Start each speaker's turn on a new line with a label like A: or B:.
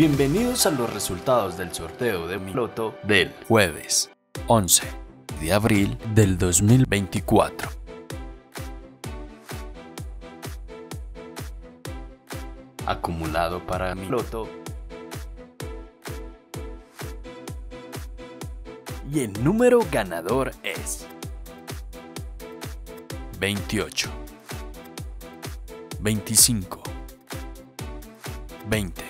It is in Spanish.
A: Bienvenidos a los resultados del sorteo de mi loto del jueves 11 de abril del 2024. Acumulado para mi loto. Y el número ganador es 28, 25, 20,